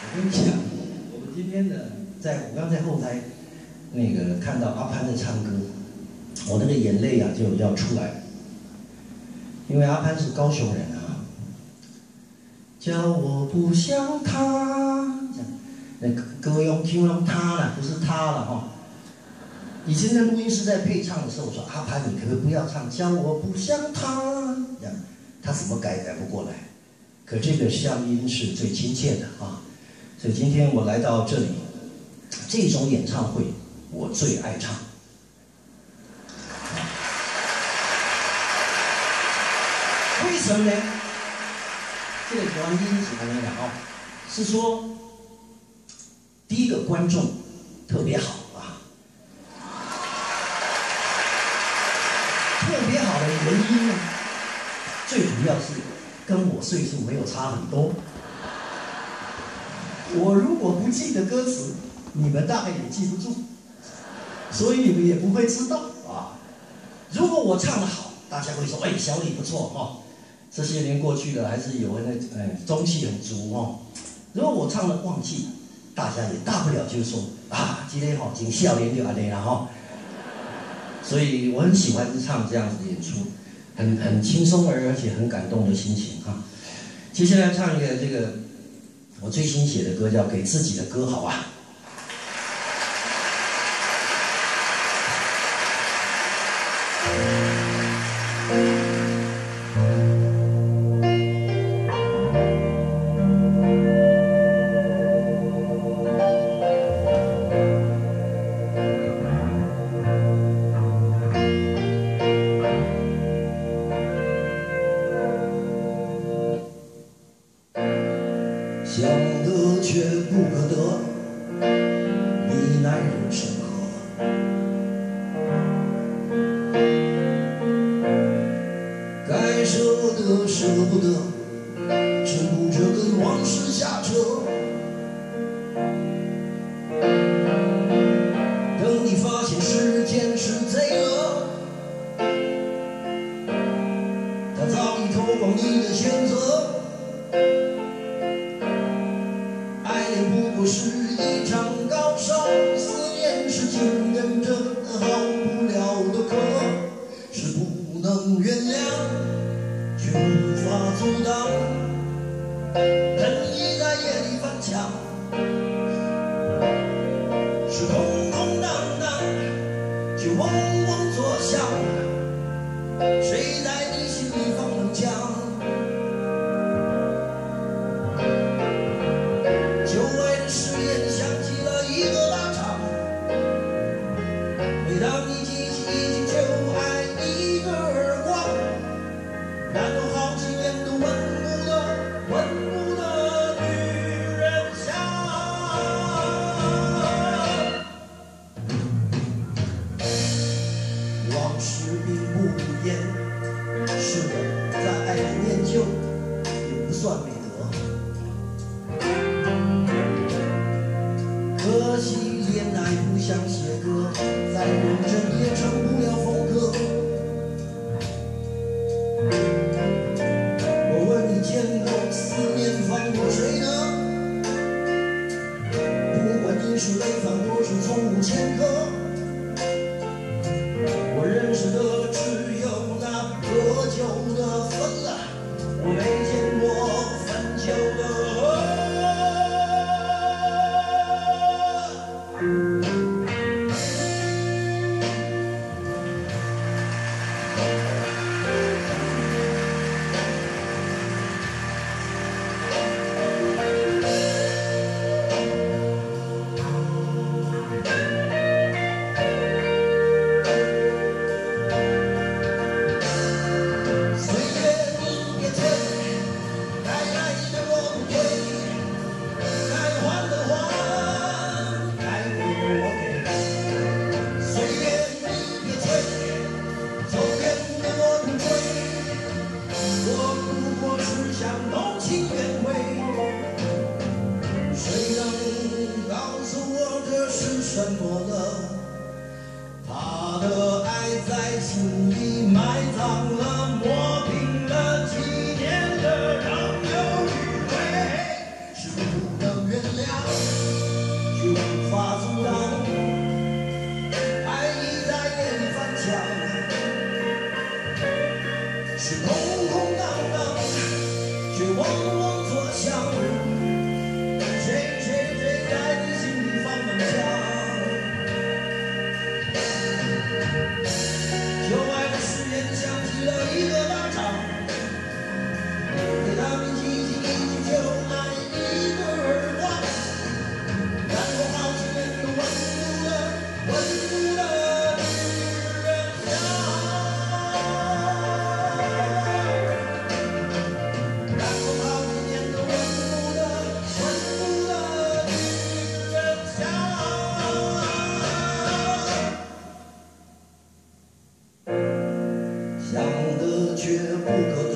我跟你讲，我们今天呢，在我刚在后台那个看到阿潘在唱歌，我那个眼泪啊就要出来，因为阿潘是高雄人啊。叫我不像他，那歌用听用他了，不是他了哈。以前在录音室在配唱的时候，我说阿潘，你可不可以不要唱？叫我不像他，他怎么改也改不过来。可这个乡音是最亲切的啊，所以今天我来到这里，这种演唱会我最爱唱。为什么呢？这个原因是怎么样啊？是说第一个观众特别好啊，特别好的原因呢，最主要是。跟我岁数没有差很多，我如果不记得歌词，你们大概也记不住，所以你们也不会知道啊。如果我唱得好，大家会说：“哎，小李不错哈。”这些年过去了，还是有那哎中气很足哦。如果我唱的忘记，大家也大不了就说：“啊，今天好，今天笑脸就安了哈。”所以我很喜欢唱这样子的演出。很很轻松而而且很感动的心情哈，接下来唱一个这个我最新写的歌叫《给自己的歌》，好吧？想得却不可得你奈人生何该舍得舍不得只顾着跟往事瞎扯等你发现时间是贼了他早已偷光你的选择。我是一场高烧，思念是情人这好不了的渴，是不能原谅，却无法阻挡。人已在夜里翻墙。已经就爱一个耳光，然后好几年都闻不得、闻不得女人香。往事并不如烟。是的，爱不算美德。可惜。恋爱不想写歌再认真也成不了风格。我问你见过思念放过谁呢？不管你是累犯或是错误先刻沉默了，他的爱在心里埋葬。who